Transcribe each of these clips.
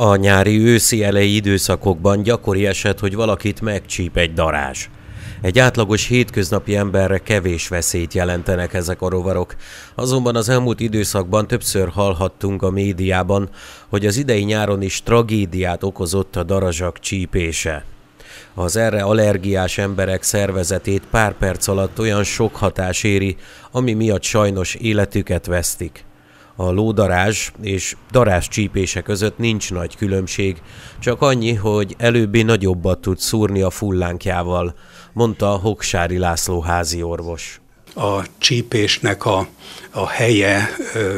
A nyári-őszi elejé időszakokban gyakori eset, hogy valakit megcsíp egy darázs. Egy átlagos hétköznapi emberre kevés veszélyt jelentenek ezek a rovarok, azonban az elmúlt időszakban többször hallhattunk a médiában, hogy az idei nyáron is tragédiát okozott a darazsak csípése. Az erre allergiás emberek szervezetét pár perc alatt olyan sok hatás éri, ami miatt sajnos életüket vesztik. A lódarázs és darázs csípése között nincs nagy különbség, csak annyi, hogy előbbi nagyobbat tud szúrni a fullánkjával, mondta Hoksári László házi orvos. A csípésnek a, a helye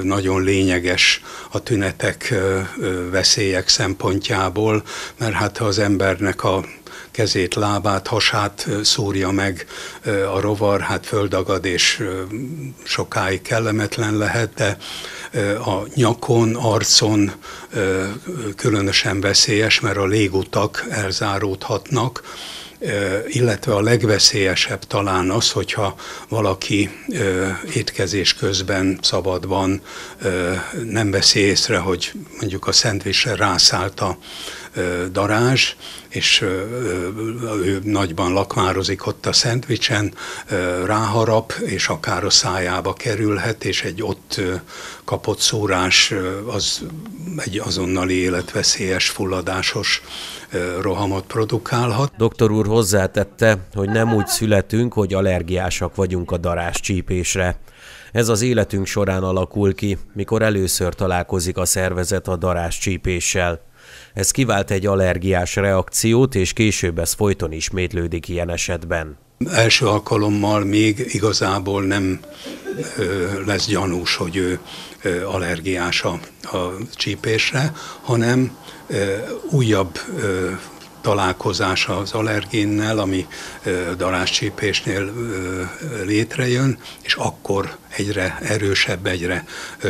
nagyon lényeges a tünetek, veszélyek szempontjából, mert hát ha az embernek a kezét, lábát, hasát szúrja meg a rovar, hát földagad és sokáig kellemetlen lehet, de a nyakon, arcon különösen veszélyes, mert a légutak elzáródhatnak, illetve a legveszélyesebb talán az, hogyha valaki étkezés közben szabadban nem veszi észre, hogy mondjuk a szendvisre rászállt a darázs, és ő nagyban lakmározik ott a szendvicsen, ráharap, és akár a szájába kerülhet, és egy ott kapott szórás az egy azonnali életveszélyes, fulladásos rohamot produkálhat. Doktor úr hozzátette, hogy nem úgy születünk, hogy allergiásak vagyunk a darás csípésre. Ez az életünk során alakul ki, mikor először találkozik a szervezet a darás csípéssel. Ez kivált egy allergiás reakciót, és később ez folyton ismétlődik ilyen esetben. Első alkalommal még igazából nem lesz gyanús, hogy ő allergiás a, a csípésre, hanem újabb találkozása az allergénnel, ami daráscsípésnél létrejön, és akkor egyre erősebb, egyre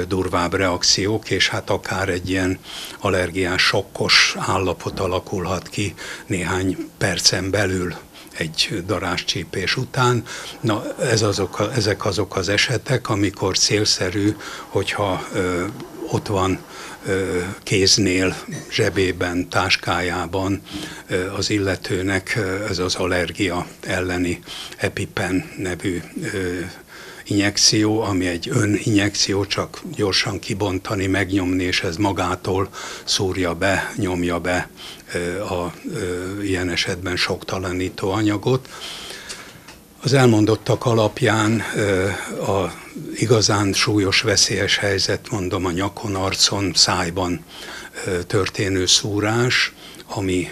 durvább reakciók, és hát akár egy ilyen allergiás sokkos állapot alakulhat ki néhány percen belül egy daráscsípés után. Na, ez azok, ezek azok az esetek, amikor célszerű, hogyha ott van kéznél, zsebében, táskájában az illetőnek ez az allergia elleni EpiPen nevű injekció, ami egy öninjekció, csak gyorsan kibontani, megnyomni, és ez magától szúrja be, nyomja be a ilyen esetben soktalanító anyagot. Az elmondottak alapján a igazán súlyos, veszélyes helyzet, mondom, a nyakon, arcon, szájban történő szúrás, ami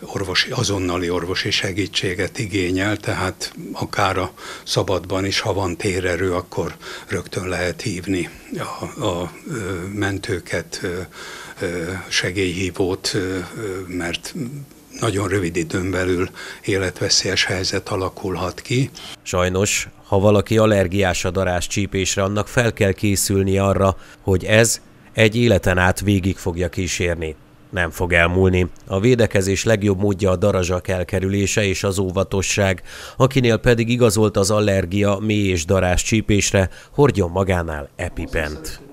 orvosi, azonnali orvosi segítséget igényel, tehát akár a szabadban is, ha van térerő, akkor rögtön lehet hívni a, a mentőket, segélyhívót, mert nagyon rövid időn belül életveszélyes helyzet alakulhat ki. Sajnos, ha valaki allergiás a darás csípésre, annak fel kell készülni arra, hogy ez egy életen át végig fogja kísérni. Nem fog elmúlni. A védekezés legjobb módja a darazsak elkerülése és az óvatosság, akinél pedig igazolt az allergia mély és darás csípésre, hordjon magánál epipent.